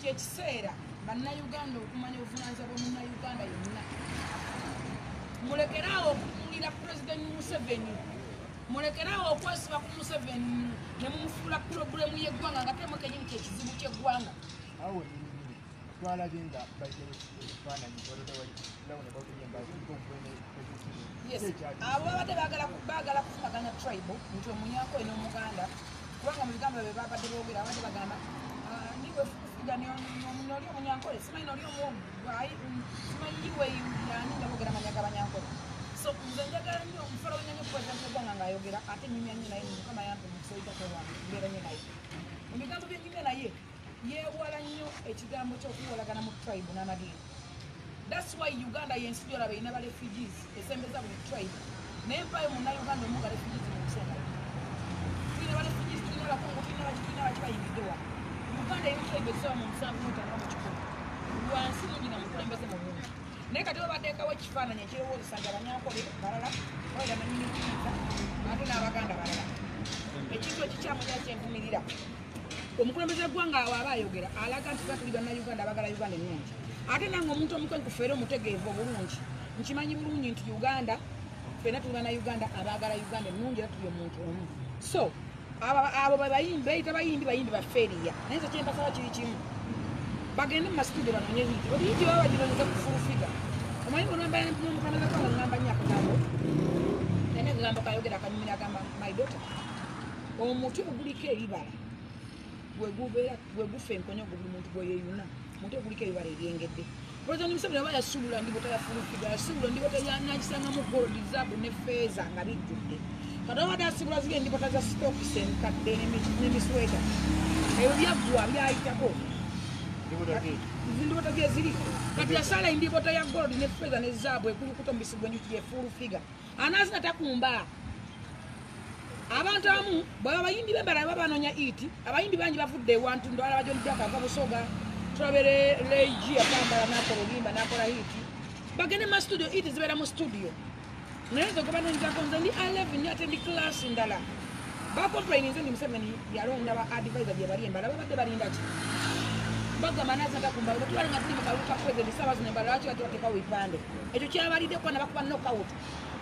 kyekiseera bannayuganda okumanya obuvunanyizibwa bwomunnayuganda yonna. Mulekeraawo okukulira pulezidenti museveni mulekeraawo okwesiba ku museveni ne mumufuula pulobulemu yeggwanga nga temu kenyini kyekizibu kyeggwanga. Twalabye nga baitewo ekifaananyi olabona bakuyemba abo babadde baagala ku- baagala kufumaganya tribe nti omunyako n'omuganda kubanga mu bigambo bye babadde boogera abadde bagamba "Ah, niwe fuga noli omunyankole simanyi noli omugwayi simanyi iwe yani nga boogera amanya g'abanyankole so nze njagala nnyo omufala wenyanyo pulezidenti eggwanga ng'ayogera ate nyumya nnyo naye mukama yampe mukusoitako wange mbeera nnyo naye mu bigambo byenyumya naye yeewala nnyo ekigambo ky'okuwolagana mu tribe n'amadiini That's why Uganda yensi gyolaba erina ba refugees esembeza buli tribe. Naye mpayo munnauganda omu ga refugees mu nsonga tulina ba refugees tulina abakongo tulina baki tulina baki bayimiridde wa uganda eri tribe ezisoba mu mutano mu kikumi lwansi mungi na mukulembeze mu bungi naye kati babateekawo ekifaananyi ekirowoozesa nti abanyankole balala oera nanyinikiiza ate n'abaganda balala ekintu ekikyamu era kyenvumirira omukulembeze gwanga awo aba ayogera alaga nti batuli bannayuganda abagala uganda ennungi ate nange omuntu omukwenkufu era omutegeevu obulungi nkimanyi bulungi nti uganda fena tuli bannayuganda abaagala uganda ennungi era tuli omuntu omu so abo- bebayimbi beyita bayimbi bayimbi bafeeriya naye nze kyempasaba kiri kimu bagende mu masitudio banoonye hiti oluyingi baba bagironyeza kufulufiga omanyi bonomukamaza kwanga ngamba nnyo akagambo naye egambo kayogera akanyumira agamba my daughter omuti oguliko ebibala wegubeera wegufa enkonyo ogwo buli muntu gweyeyuna muti oguliko ebibala ebyengedde pulezidenti museveni aba yasubula ndibota yafulufiga yasubula ndibota nagisangamu goldi zabu ne feeza nga bijjudde kati obadde asibula ziri endibota za stokis enkadde n'emi- n'emisweta ebyo byaggwa byayitako. Zindibota gyeziri kati yasala endibota ya gold ne feeza ne zaabu ekulukuta omubisi gwenjuki yefuulufiga anaazina takumba. Abantu abamu bwaba abayimbi bembala baba banoonya iti abayimbi bangi bavudde ewantu ndwala bajonijaka ava busoga tulabere leigi atambala nakola oluyimba nakola hiti bagende mu studio iti zibeera mu studio naye nze gobanoonyezako nze ndi eleven ate ndi class ndala. Bakomplaini nze ndi museveni yalonda ba advisor bye bali embala babadde balinda ki bagamba nazatakumba bwetubali nga tuli mukaluka president saawa zino embala lwaki bati bateekawo ebipande ekyo kyabaliddeko nabakuba knockout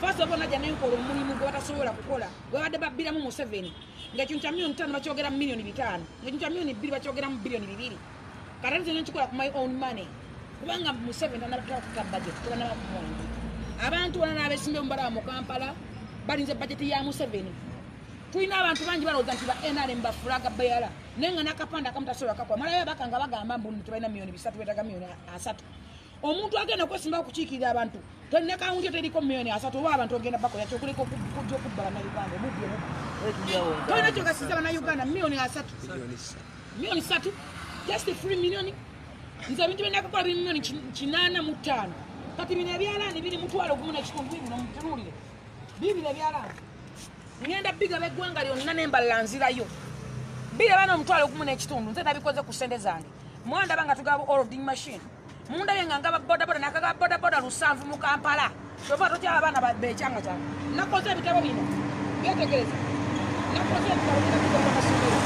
first of all najja nenkola omulimu gwe batasobola kukola. Gwe badde babbiramu museveni ngaekintu kya milioni tano bakyogera mu milioni bitaano ngaekintu kya milioni bbiri bakyogera mu bilioni bibiri kati ate nenkikola ku my own money. Kubanga museveni tanabatakuta budget tebanaba kumuwandi abantu bonna n'abesimbe mubalaba mu kampala balinze bajeti ya museveni. Tulina abantu bangi balowooza nti ba nrm bafulaga bayala. Naye nga nakapande akamu tasobola kakola. Malayo baka nga bagamba mbu tebalina miliyoni bisatu betaga miliyoni asatu. Omuntu agenda okwesimbawo okukiikirira abantu tolina kawunti teriko miliyoni asatu oba abantu ogenda bakola kyokuleka okujja okubba bannayuganda obubbi tolina kyogasiza bannayuganda miliyoni asatu. Miliyoni satu? Just three million? Nze ebintu byenakakola biri miliyoni ki- kinaana mu ttaano kati bino ebyalaani biri mutwalo gumu nekitundu bibino mutunulire. Bibino ebyalaani ngenda bigaba eggwanga lyonna nembalala nzirayo. Biraba n'omutwalo gumu n'ekitundu nze nabikoze ku sente zange. Mwandaba nga tugaba ording machine. Mundabye nga ngaba bodaboda nakagaba bodaboda lusanvu mu kampala. Kyova totyaba abaana ba- bekyanga kyange nakoze ebitabo bino. Byetegereza. Nakoze ebitabo bino bigenda masomero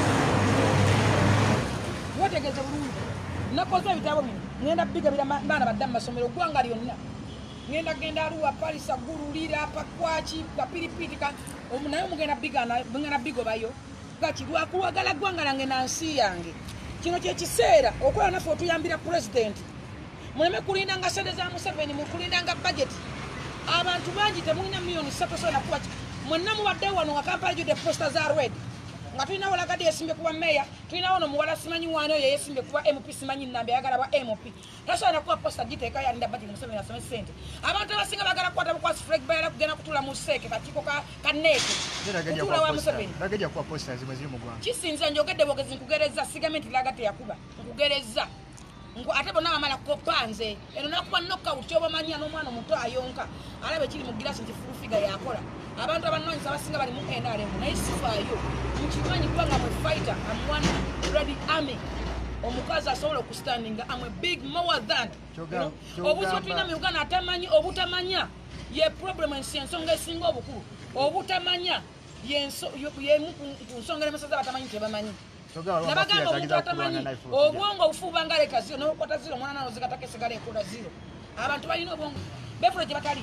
wetegereza bulungi. Nakoze ebitabo bino ngenda bigabira baana badda mu masomero gwanga lyonna. Ngenda genda aluwa palisa gululira pakwaki kapiripiti naye mugenda bigobayo gaki lwakulwagala gwanga lange nansi yange. Kino kyekiseera okola naffe otuyambira pulezidenti muleme kulindanga sente za museveni mukulindanga bageti abantu bangi temulina miliyoni satu sobola kuba mwenna mubadde wano nga kampala judde posta za red nga tulina walagadi yesimbye kuba meya tulina ono muwala simanyi wani oyo yesimbye kuba mp simanyi nambe ayagala ba mp tasobola nakuba posta giteeka yalinda bageti museveni asome sente abantu abasinga bagala kukwata bukwasi frek bayala kugenda kutula mu seeke kakiiko ka neeke kutula wa museveni. kisinze njogedde bwogezi nkugereza sigame nti laga teyakuba nkugereza ate bonna bamala kopanze eno nakuba nokawuti obamanya n'omwana omuto ayonka. Alaba ekiri mu girasi nti fulufiga yakola abantu abanonyesa abasinga bali mu nrm naye sifaayo nkimanyi kubanga mwe fighter amwana ready army. Omukazi asobola okustandinga amwe big more than Kyoga- obuzi kyogamba- bwetulina mu uganda atamanyi obutamanya. Ye problem ensi ensonga esinga obukulu. Obutamanya yemu ku- nsonga eremeseza batamanyi tebamanyi. Nabagamba omuntu atamanyi obwongo obufuuba nga leka ziro nobukwata ziro omwana nawo zigatako esigala ekola ziro abantu balina obwongo befule gye batali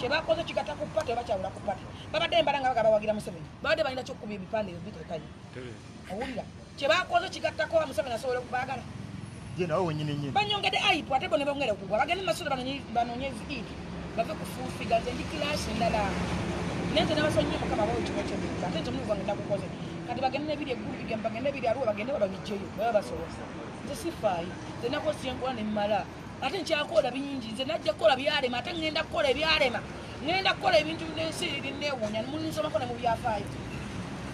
kyebakoze kigatta ku pate oba kyawula ku pate babadde embala nga baga bawagira museveni. Babadde balina kyokuba ebipande ebyo bitekayo owulira kyebakoze kigattako wa museveni asobola okubaagala banyongedde aipu ate bo ne bongera okugwa. Bagende mumasole banoonye idi bave kufuufiga nze ndi kirasi ndala. Naye nze nabasonye mukama bawe kigo kyemirimu ate nze omulimu gwange nagukoze kati bagende nebiri eggulu bigemu bagende nebiri aluwa bagende bababijjeyo baba basobola nze sifaayo. Nze nakosi enkola nemmala ate nkyakola bingi nze najja kukola byalema ate ŋŋenda kukola ebyalema. Ŋŋenda kukola ebintu n'ensi eri neewuunya mulinsomako ne mu byafaayo.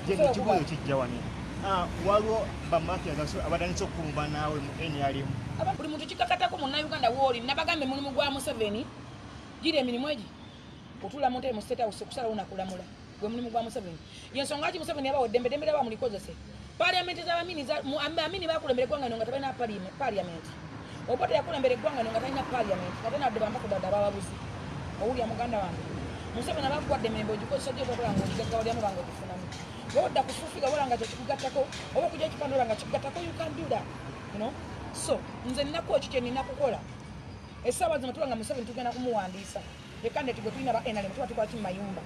Je nekibuzo kijja wano. Ah, waliwo bamafiya abatandise okukulumba naawe mu nrm buli muntu kikakatako munnauganda wooli nabagambe mulimu gwa museveni gira emirimu egi otula muntebe mu state house okusalawo nakulamula gwe mulimu gwa museveni. Yensonga ki museveni yabawo ddembe ddembe lyabawo mulikozese paliamenti z'abamini amini bakulembera eggwanga lino nga tebalina paliamenti oba teyakulembera eggwanga lino nga talina paliamenti kate nabadde bambakudadde abababuzi owulya muganda wange museveni abakugwadde emirembe ogikozesa gyo tokola nga ogigaggawalyamu banga ogifunamu. Bwodda kufuufiga wala nga kyekikugattako oba okuja ekipande ola nga kikugattako you know? So nze ninaku eki kye nina kukola. Essaawa zino tuba nga museveni tugenda kumuwandiisa. Ekandeti gwe tulina ba nrm tuba tukola ki mumayumba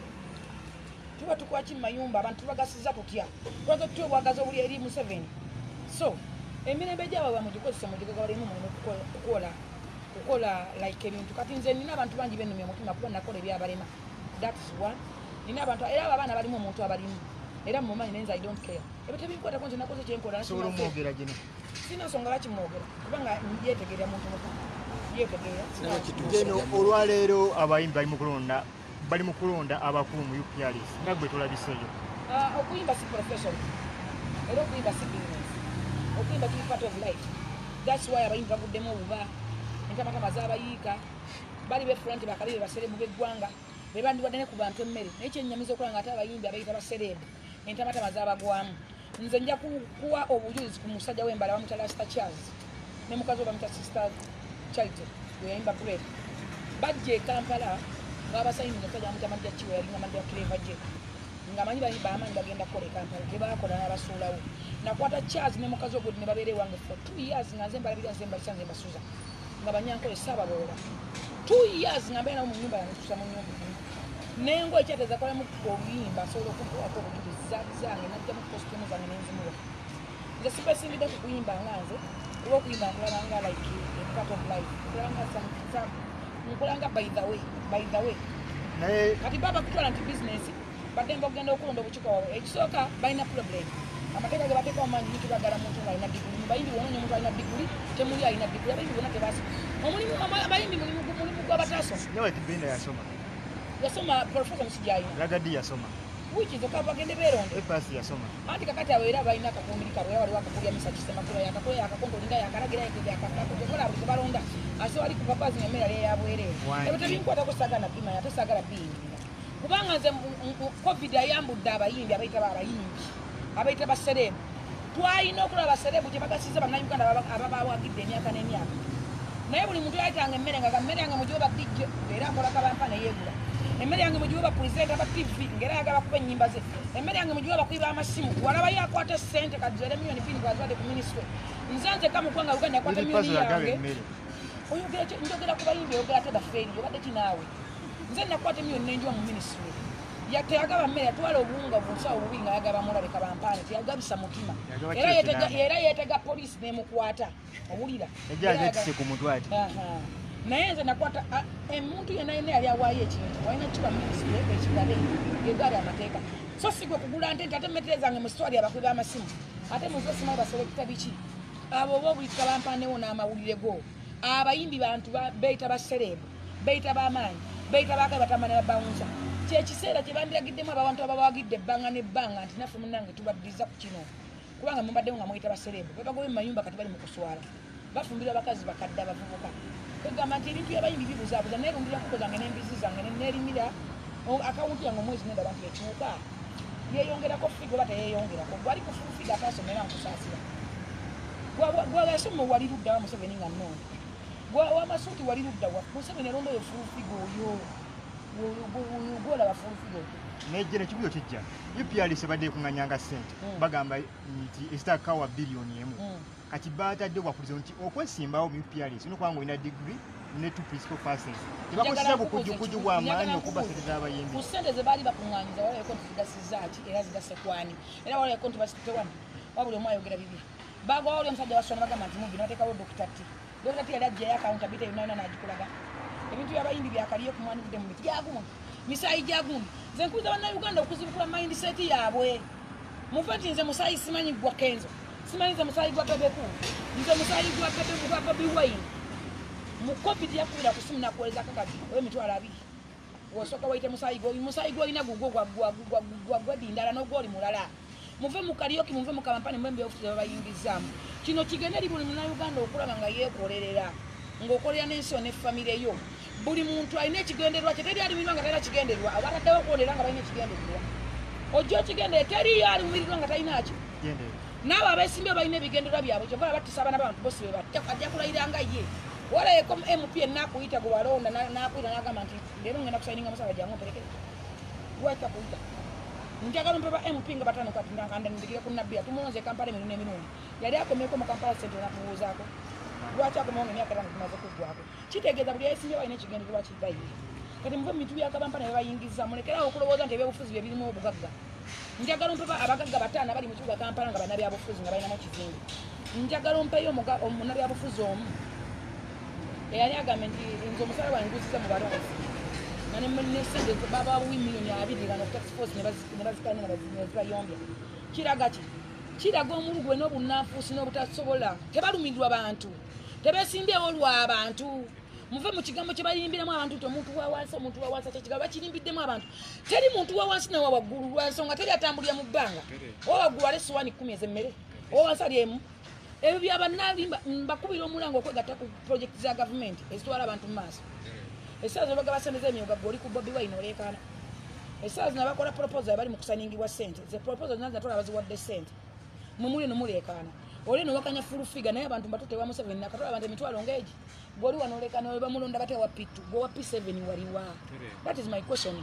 tuba tukola ki mumayumba abantu tubagasiza tutya? Tulaza tutya obwagazi obuli eri museveni so emirembe gyabwe mugikozese mugigagawalemu mulimu kukola- kukola like ebintu. Kati nze nina abantu bangi benumya omutima kuba nakola ebyabalema. Thats one. Nina abantu era abo abaana balimu omuntu abalimu. Era mumanyi nenze i don't care. Ebyo tebinkwatako nze nakoze kyenkola sobola omwogera gino? Sina nsonga bakimwogera kubanga yetegerera muntu mukulu yetegerera jeno olwaleero abayimbi bali mu kulonda bali mu kulonda abakulu mu uprs nga gwe tolabiseeyo? Ah, okuyimba si profession era okuyimba si okuyimba kiri part of life. Thats why abayimbi baguddemu obuba. Entamatama z'abayiika bali befula nti bakabi be baserebu b'eggwanga bebandibadde ne ku bantu emmere. Naye kyenyamiza okulaba nga ate abayimbi abayita baserebu entamatama z'abagwamu nze nja ku- kuwa obujulizi ku musajja w'embala bamutala sita charles ne mukazi we bamuta sister charity gwe yayimba great bajja e kampala ng'abasayinza omusajja bamuta majja kiwe yalinga majja kireva je nga manyi bamanyi bagenda kukola e kampala gebakola n'abasuulawo nakwata charles ne mukazi ogwo ne babeera ewange for two years nga nze mbalabira nze mbalisa nze mbasuza. Nga banyankole saababoola two years nga mbeera nawo mu nyumba yange tusa mu nyumba nengo ekyateza kolamu obuyimba asobola okukuwako obujulizi zaali zange najjamu costume zange nenzimula nze sipesimbidde ku kuyimba nga nze kuba okuyimba nkulaba nga like a part of life. Nkulaba nga some- some- nkulaba nga by the way by the way. Kati baba kutwala nti bizinesi badde mba okugenda okulonda obukiiko bwabwe ekisooka balina problem amateeka ge bateekawo mangi nitubagala muntu nga alina diguli mubayimbi wononye omuntu alina diguli temuli alina diguli abayimbi bonna tebasi omulimu abayimbi mulimu kibinda yasoma musijayina ragadi yasoma wiki zoka bagende beeronde epasi yasoma anti kakati abo era balina akakumbiri kabwe era waliwo akakulya misa kisemakula yakakola yakakonto linga yakalagira yakakolakola buli kebalonda ase wali ku papazi emmere yali eyabwereere Wangi. ebyo tebinkwatako saagala bimanya ate saagala biyingira kubanga nze covid ayambudde abayimbi abayita abayimbi abayita baserebu twalina okulaba abaserebu gye bagasiza bannayuganda ababa- ababawagidde emyaka n'emyaka. Naye buli muntu yayitanga emmere nga emmere yange mugiwe badijje era akola kabampa neyeegula emmere yange mugiwe bapurezenta ba tv ngaera ayagala kuba ennyimba ze. Emmere yange mugiwe bakubi b'amasimu walabayo akwata sente kazere miliyoni bbiri gwazwadde ku minisitule. Nze nzekka mu ggwanga uganda yakwata miliyoni yange. oyogera njogera ku bayimbi oyogera ate bafeeri obadde ki naawe nze nakwata emiliyoni nenjiwa mu minisitule teyagaba mmere yatwala obuwunga bunsawo obubi nga yagaba mulabeka bampaane teyagabisa mutima. Yagaba Era yeetega- poliisi nemukwata owulira. Naye nze nakwata a- omuntu yenna yenna yali awaayo ekintu walina kiba minisitule ekigabe gegaali amateeka. So sigwe kugula nte nti ate metere zange mu sitwali abakubi b'amasimu ate muzosimayo baselekita biki? Abo oba obulika bampanewo n'amawulire go. Abayimbi bantu ba- beeyita baserebu beeyita b'amaanyi beeyita baakabe batamanya babawunza kyekiseera kye bandiragiddemu ababantu ababawagidde ebbanga n'ebbanga nti naffe munange tubaddiza ku kino kubanga mubaddewo nga muyita baserebu bebagobye mu mayumba kati bali mu kuswala bafumbira bakazi bakadde abavubuka egamba nti ebintu byabayimbi bibuzaabuza nerundira kuko zange nembizi zange nerimira akawunti yange omwezi nendaba nti ekyuka yeyongerako figa oba teyeyongerako gwali kufiga atasomera nkusaasira gweyasoma wali luddawa museveni nga nonda wamasuuti wali luddawa museveni alonda oyo fulufiga oyo. Gwolaba fulufiga oyo nejje nekibulyo kijja. Uprc badde ekuŋŋanyanga ssente. Mm. bagamba nti ezitakawa biliyoni emu. Mm. kati batadde bwakulizo nti okwesimbawo mu uprc nokubanga olina digiri ne two principal persons. Tebakozesa kukubuuza bw'amaanyi njagala okuba kukubuuza. sente z'abayimbi. ku ssente ze baali bakuŋŋanyiza walayeko nti zigasizaaki era zigasekwani era walayeko nti basitewano wabuli omu ayogera bibya bagwa wali omusajja wasona bagamba nti mubi nateekawo dokita t dokita t yali ajjayo akawuntabite yonayona nagikulaga ebintu byabayimbi byakaliyo ku mwani budde mu miti. Gyagundi misaayi gyagundi nze nkuliza bannayuganda okuzibukula mindset yaabwe muve nti nze musaayi simanyi gwa kenzo. Simanyi nze musaayi gwa bebeku nze musaayi gwa Bebe- gwa bobi wine mu covid yakubira ku simu nakuwoleza kakati. Olwemitwalo abiri osooka waite musayi gwo musayi gwolina gugwo gwedindala nogwoli mulala muve mu kalioki muve mu kamampani mwembe ofusi babayingizaamu kino kigende eri buli munauganda okulaba nga yeekolerera ng'okolera n'ensi yo nefamire yo. Buli muntu alina ekigenderwa kye teri alimirwa nga talina kigenderwa abaladdewo okwolera nga balina ekigenderwa ojja okigendere teriyo alimumirirwa nga talinaki gendere naabo abeesimbye balina ebigenderwa byabwe kyova batisa abaana babantu bosi be batya ajja kulayiranga ye. Walayeko mp enakuyita gwe walonda nakuyita nagamba nti leero ngenda kusayininga musala jangu mperekere lwaki takuyita njagala mpe ba mp nga batano kati ndandikire ku nabbiya tumuwonze kampala emirundi emirundi. Yali akomeko mu kampala sente natubuuzaako lwaki akomewo nga emyaka etano tumaze kuggwako kitegeeza buli ayesimbye balina ekigendererwa kibaye kati muve mu bintu byakabampala bebayingiza mulekerawo okulowooza nti ebyobufuzi bye birimu obugagga. Njagala ompepa abagagga bataano abali mu kibuga kampala nga bannabyabufuzi nga balinamu kizimbe njagala ompeyo omunnabyabufuzi omu eyali agambe nti nze omusala wange nguziza mu balonzi nga nesente babawi miliyoni abiri nga notaxforce nebazikane nebayombya kiraga ki? Kiraga omulugwe n'obunanfuusi n'obutasobola. Tebalumirirwa bantu. Tebesimbyewo lw'abantu muve mu kigambo kye bayimbiramu abantu nti omuntu wawansi omuntu wawansi kyekigambo bakirimbiddemu abantu. Teri muntu wawansi nawa waggulu lwansonga teri atambulira mu bbanga. Owa waggulu ale suwaani kumi ez'emmere owa wansi ali emu. Ebyo byabanalimba mbakubira omulango okwegatta ku projekiti za gavumenti ezitwala abantu mu maaso esaawa zobaga basendeza emyuga gwe oli ku bobi wine oleekaana esaawa zino abakola proposal bali mu kusaningibwa sente. Ze proposal zina zinatwala baziwadde sente. Mumuli nomuleekaana oli nowakanya fulufiga naye abantu mbatutte wa museveni nakatwala abantu emitwalo ngaegi gweoli wano oleekaana we bamulonda batewa pitu gwewa p7 waliwa? That is my question